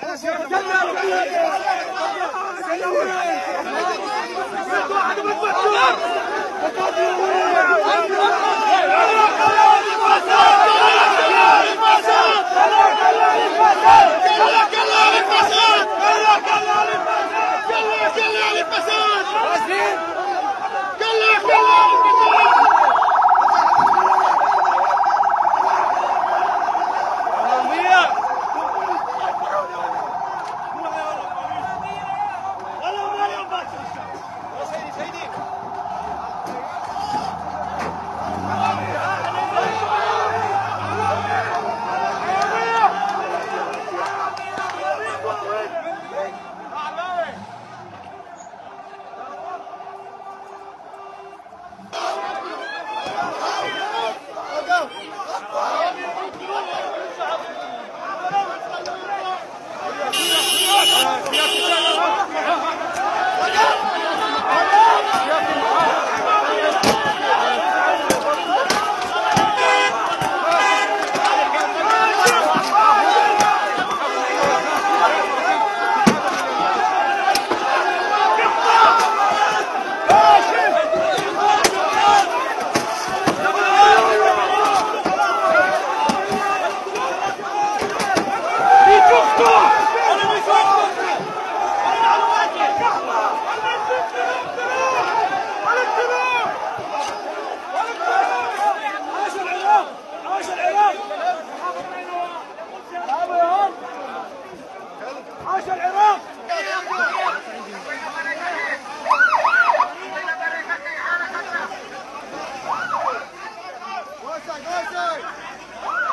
Brasil! Gracias. side, go outside!